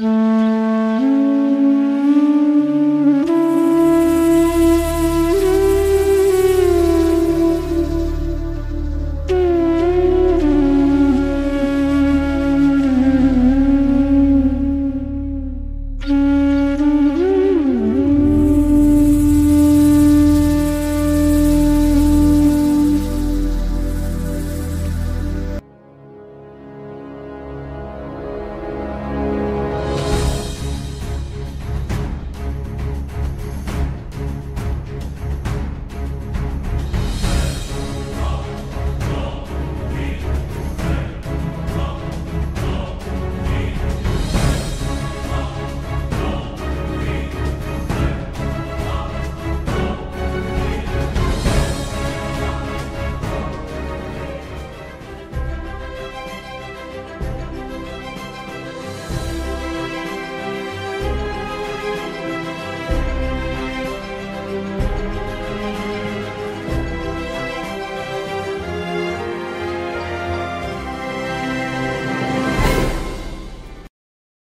Bye.